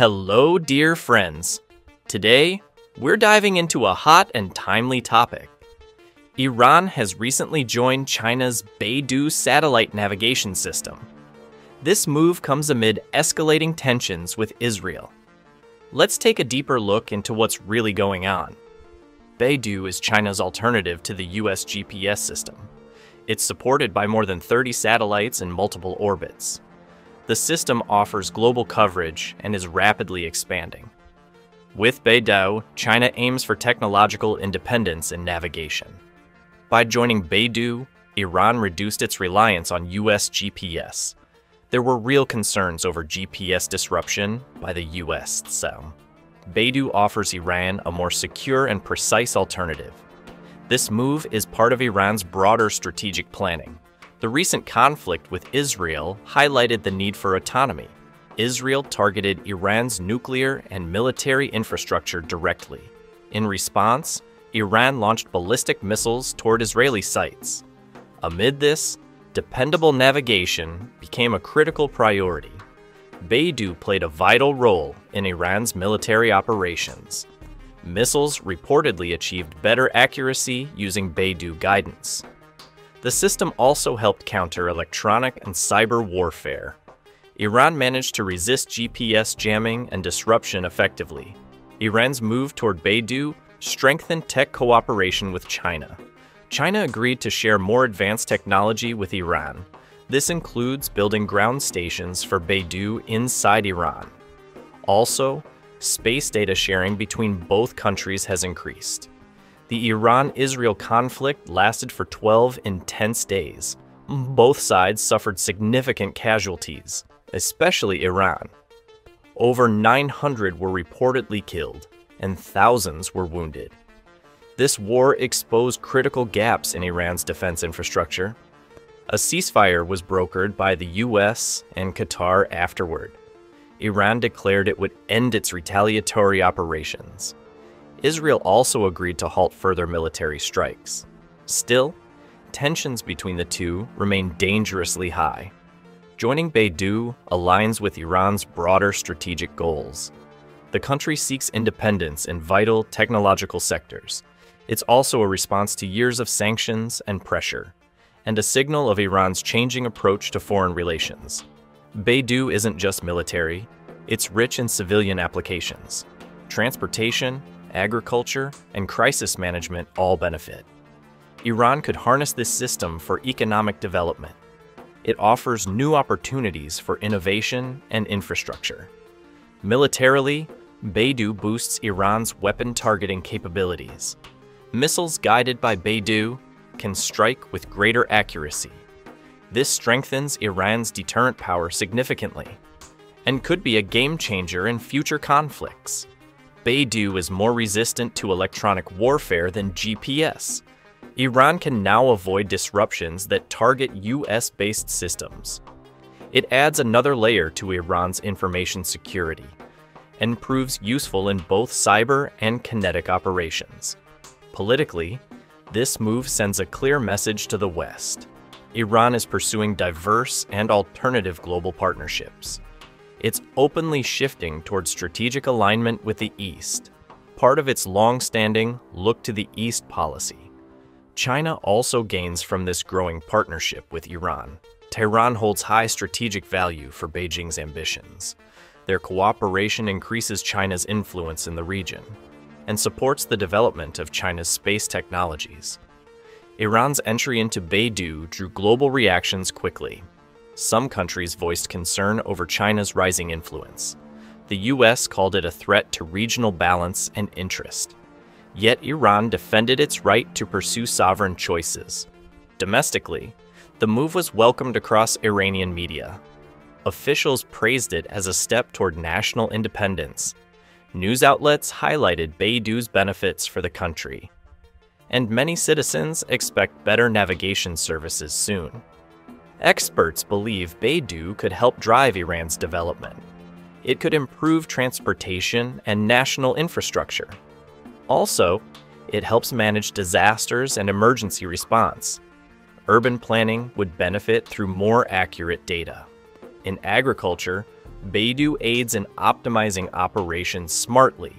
Hello, dear friends. Today, we're diving into a hot and timely topic. Iran has recently joined China's Beidou satellite navigation system. This move comes amid escalating tensions with Israel. Let's take a deeper look into what's really going on. Beidou is China's alternative to the US GPS system. It's supported by more than 30 satellites in multiple orbits. The system offers global coverage and is rapidly expanding. With Beidou, China aims for technological independence in navigation. By joining Beidou, Iran reduced its reliance on US GPS. There were real concerns over GPS disruption by the US, so Beidou offers Iran a more secure and precise alternative. This move is part of Iran's broader strategic planning. The recent conflict with Israel highlighted the need for autonomy. Israel targeted Iran's nuclear and military infrastructure directly. In response, Iran launched ballistic missiles toward Israeli sites. Amid this, dependable navigation became a critical priority. Beidou played a vital role in Iran's military operations. Missiles reportedly achieved better accuracy using Beidou guidance. The system also helped counter electronic and cyber warfare. Iran managed to resist GPS jamming and disruption effectively. Iran's move toward Beidou strengthened tech cooperation with China. China agreed to share more advanced technology with Iran. This includes building ground stations for Beidou inside Iran. Also, space data sharing between both countries has increased. The Iran Israel conflict lasted for 12 intense days. Both sides suffered significant casualties, especially Iran. Over 900 were reportedly killed, and thousands were wounded. This war exposed critical gaps in Iran's defense infrastructure. A ceasefire was brokered by the US and Qatar afterward. Iran declared it would end its retaliatory operations. Israel also agreed to halt further military strikes. Still, tensions between the two remain dangerously high. Joining Beidou aligns with Iran's broader strategic goals. The country seeks independence in vital technological sectors. It's also a response to years of sanctions and pressure, and a signal of Iran's changing approach to foreign relations. Beidou isn't just military, it's rich in civilian applications. Transportation, agriculture, and crisis management all benefit. Iran could harness this system for economic development. It offers new opportunities for innovation and infrastructure. Militarily, Beidou boosts Iran's weapon targeting capabilities. Missiles guided by Beidou can strike with greater accuracy. This strengthens Iran's deterrent power significantly and could be a game changer in future conflicts. Beidou is more resistant to electronic warfare than GPS. Iran can now avoid disruptions that target US based systems. It adds another layer to Iran's information security and proves useful in both cyber and kinetic operations. Politically, this move sends a clear message to the West. Iran is pursuing diverse and alternative global partnerships it's openly shifting towards strategic alignment with the East, part of its long-standing look to the East policy. China also gains from this growing partnership with Iran. Tehran holds high strategic value for Beijing's ambitions. Their cooperation increases China's influence in the region and supports the development of China's space technologies. Iran's entry into Beidou drew global reactions quickly, some countries voiced concern over China's rising influence. The US called it a threat to regional balance and interest. Yet Iran defended its right to pursue sovereign choices. Domestically, the move was welcomed across Iranian media. Officials praised it as a step toward national independence. News outlets highlighted Beidou's benefits for the country. And many citizens expect better navigation services soon. Experts believe Beidou could help drive Iran's development. It could improve transportation and national infrastructure. Also, it helps manage disasters and emergency response. Urban planning would benefit through more accurate data. In agriculture, Beidou aids in optimizing operations smartly.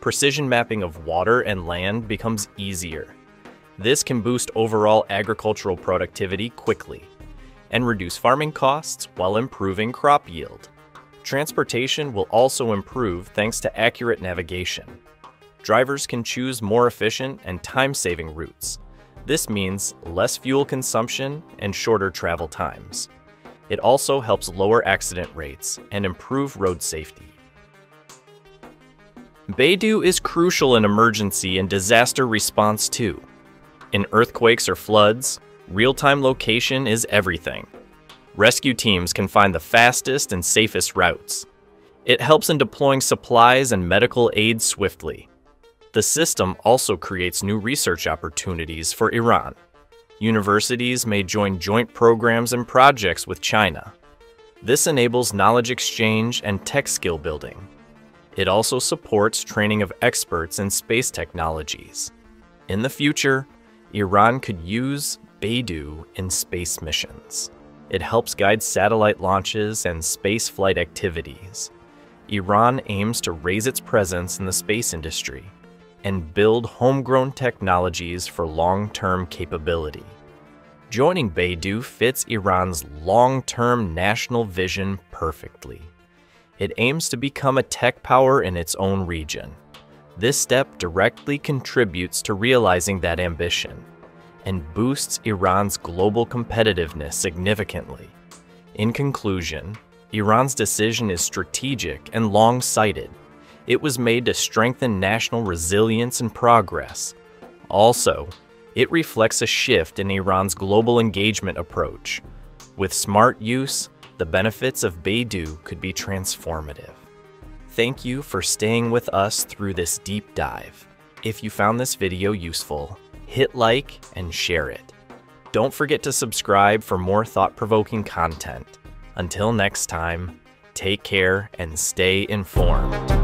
Precision mapping of water and land becomes easier. This can boost overall agricultural productivity quickly and reduce farming costs while improving crop yield. Transportation will also improve thanks to accurate navigation. Drivers can choose more efficient and time-saving routes. This means less fuel consumption and shorter travel times. It also helps lower accident rates and improve road safety. Beidou is crucial in emergency and disaster response too. In earthquakes or floods, real-time location is everything. Rescue teams can find the fastest and safest routes. It helps in deploying supplies and medical aid swiftly. The system also creates new research opportunities for Iran. Universities may join joint programs and projects with China. This enables knowledge exchange and tech skill building. It also supports training of experts in space technologies. In the future, Iran could use Beidou in space missions. It helps guide satellite launches and space flight activities. Iran aims to raise its presence in the space industry and build homegrown technologies for long-term capability. Joining Beidou fits Iran's long-term national vision perfectly. It aims to become a tech power in its own region. This step directly contributes to realizing that ambition and boosts Iran's global competitiveness significantly. In conclusion, Iran's decision is strategic and long-sighted, it was made to strengthen national resilience and progress. Also, it reflects a shift in Iran's global engagement approach. With smart use, the benefits of Beidou could be transformative. Thank you for staying with us through this deep dive. If you found this video useful, hit like and share it. Don't forget to subscribe for more thought-provoking content. Until next time, take care and stay informed.